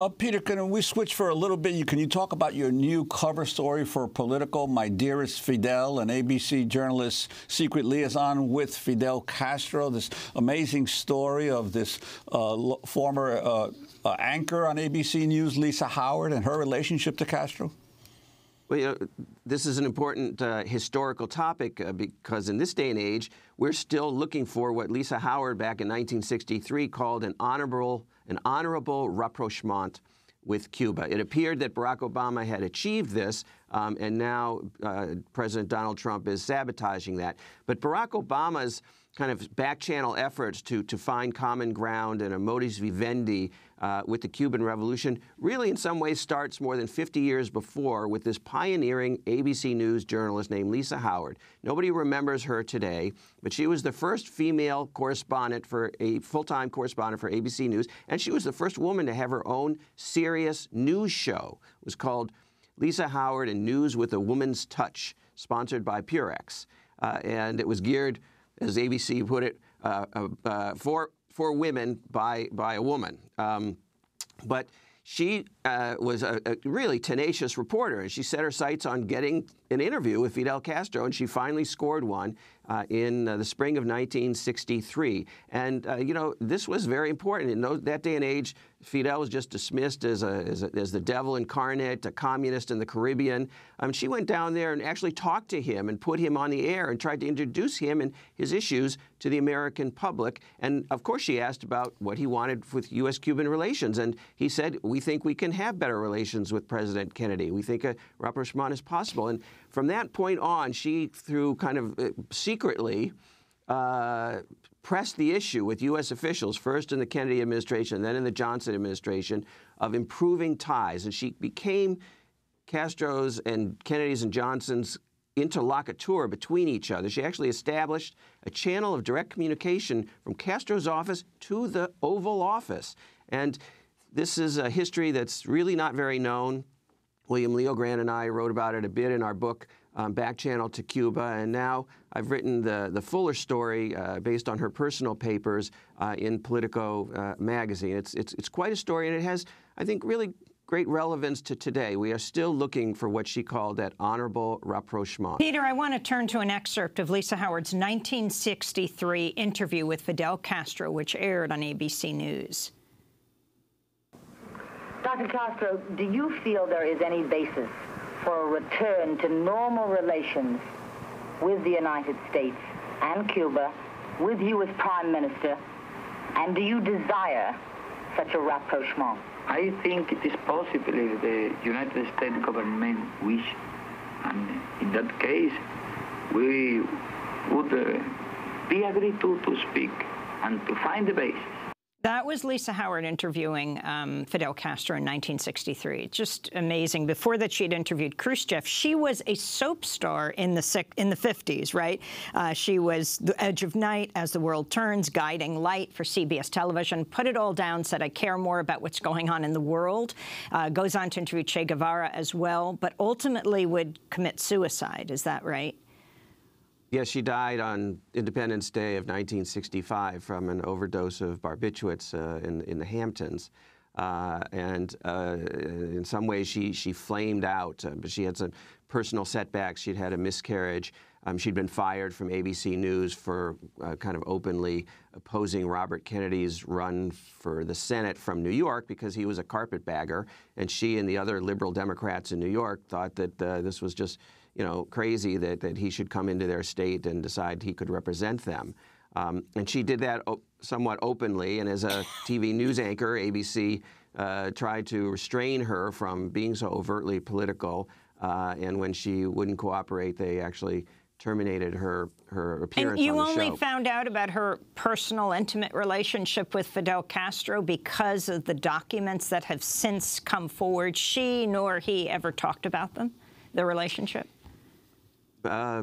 Uh, Peter, can we switch for a little bit? Can you talk about your new cover story for Politico, My Dearest Fidel, an ABC journalist's secret liaison with Fidel Castro? This amazing story of this uh, former uh, uh anchor on ABC News, Lisa Howard, and her relationship to Castro? Well, you know, this is an important uh, historical topic uh, because in this day and age, we're still looking for what Lisa Howard back in 1963 called an honorable an honorable rapprochement with Cuba. It appeared that Barack Obama had achieved this, um, and now uh, President Donald Trump is sabotaging that. But Barack Obama's kind of back channel efforts to, to find common ground and a modus vivendi uh, with the Cuban Revolution really in some ways starts more than 50 years before with this pioneering ABC News journalist named Lisa Howard. Nobody remembers her today, but she was the first female correspondent for a full-time correspondent for ABC News, and she was the first woman to have her own serious news show. It was called Lisa Howard and News with a Woman's Touch, sponsored by Purex. Uh, and it was geared as ABC put it, uh, uh, uh, for for women by by a woman. Um, but she uh, was a, a, really tenacious reporter, and she set her sights on getting an interview with Fidel Castro, and she finally scored one uh, in uh, the spring of 1963. And, uh, you know, this was very important. In those, that day and age, Fidel was just dismissed as, a, as, a, as, the devil incarnate, a communist in the Caribbean. Um, she went down there and actually talked to him and put him on the air and tried to introduce him and his issues to the American public. And of course, she asked about what he wanted with U.S. Cuban relations. And he said, We think we can have better relations with President Kennedy. We think a rapprochement is possible. And from that point on, she, through kind of uh, secretly, uh, pressed the issue with U.S. officials, first in the Kennedy administration, then in the Johnson administration, of improving ties. And she became Castro's and Kennedy's and Johnson's interlocutor between each other. She actually established a channel of direct communication from Castro's office to the Oval Office. And this is a history that's really not very known. William Leo LeoGrande and I wrote about it a bit in our book, um, Back Channel to Cuba, and now I've written the, the fuller story uh, based on her personal papers uh, in Politico uh, magazine. It's, it's, it's quite a story, and it has, I think, really great relevance to today. We are still looking for what she called that honorable rapprochement. Peter, I want to turn to an excerpt of Lisa Howard's 1963 interview with Fidel Castro, which aired on ABC News. Dr. Castro, do you feel there is any basis for a return to normal relations with the United States and Cuba, with you as Prime Minister, and do you desire such a rapprochement? I think it is possible if the United States government wish, and in that case, we would uh, be agreed to, to speak and to find the basis. That was Lisa Howard interviewing um, Fidel Castro in 1963. Just amazing. Before that, she had interviewed Khrushchev. She was a soap star in the in the 50s, right? Uh, she was The Edge of Night, As the World Turns, Guiding Light for CBS Television. Put it all down, said, I care more about what's going on in the world. Uh, goes on to interview Che Guevara as well, but ultimately would commit suicide. Is that right? Yes, she died on Independence Day of 1965 from an overdose of barbiturates uh, in, in the Hamptons. Uh, and uh, in some ways, she, she flamed out. Uh, but she had some personal setbacks. She'd had a miscarriage. Um, she'd been fired from ABC News for uh, kind of openly opposing Robert Kennedy's run for the Senate from New York because he was a carpetbagger. And she and the other liberal Democrats in New York thought that uh, this was just you know, crazy that, that he should come into their state and decide he could represent them. Um, and she did that somewhat openly, and as a TV news anchor, ABC uh, tried to restrain her from being so overtly political. Uh, and when she wouldn't cooperate, they actually terminated her her appearance and you on the only show. found out about her personal, intimate relationship with Fidel Castro because of the documents that have since come forward. She nor he ever talked about them, the relationship. Uh,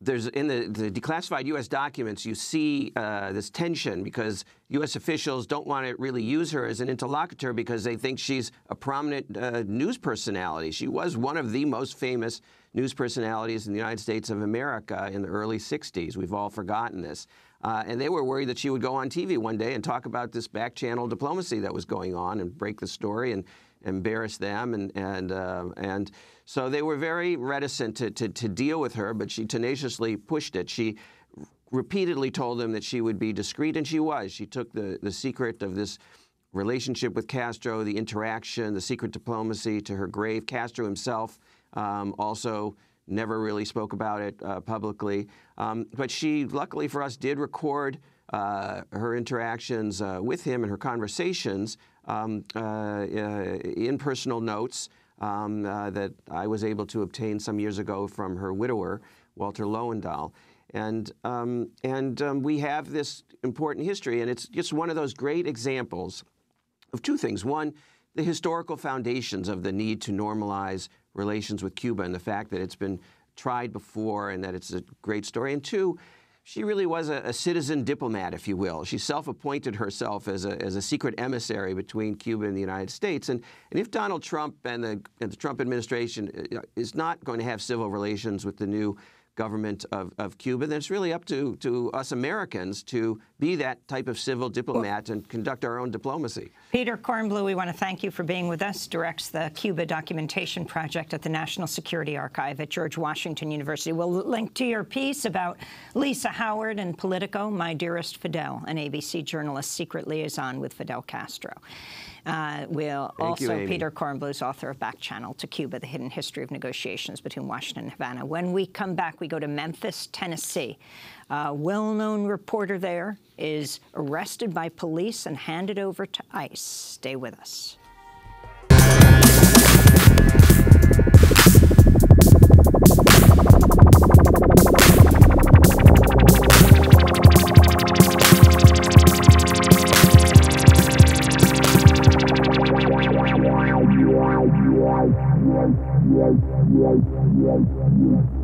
there's in the, the, declassified U.S. documents, you see uh, this tension because U.S. officials don't want to really use her as an interlocutor because they think she's a prominent uh, news personality. She was one of the most famous news personalities in the United States of America in the early 60s. We've all forgotten this. Uh, and they were worried that she would go on TV one day and talk about this back channel diplomacy that was going on and break the story and embarrass them. And, and, uh, and so they were very reticent to, to, to deal with her, but she tenaciously pushed it. She repeatedly told them that she would be discreet, and she was. She took the, the secret of this relationship with Castro, the interaction, the secret diplomacy to her grave. Castro himself um, also never really spoke about it uh, publicly. Um, but she, luckily for us, did record uh, her interactions uh, with him and her conversations um, uh, uh, in personal notes um, uh, that I was able to obtain some years ago from her widower, Walter Lowendahl. And, um, and um, we have this important history, and it's just one of those great examples of two things. One, the historical foundations of the need to normalize relations with Cuba and the fact that it's been tried before and that it's a great story. And two, she really was a, a citizen diplomat, if you will. She self-appointed herself as a, as a secret emissary between Cuba and the United States. And, and if Donald Trump and the, and the Trump administration uh, is not going to have civil relations with the new government of, of Cuba, then it's really up to, to us Americans to be that type of civil diplomat and conduct our own diplomacy. Peter Kornbluh, we want to thank you for being with us, directs the Cuba Documentation Project at the National Security Archive at George Washington University. We'll link to your piece about Lisa Howard and Politico, My Dearest Fidel, an ABC journalist secret liaison with Fidel Castro. Uh, we'll Thank also, you, Peter Kornbluh author of Back Channel to Cuba, The Hidden History of Negotiations Between Washington and Havana. When we come back, we go to Memphis, Tennessee. A well-known reporter there is arrested by police and handed over to ICE. Stay with us. Yeah.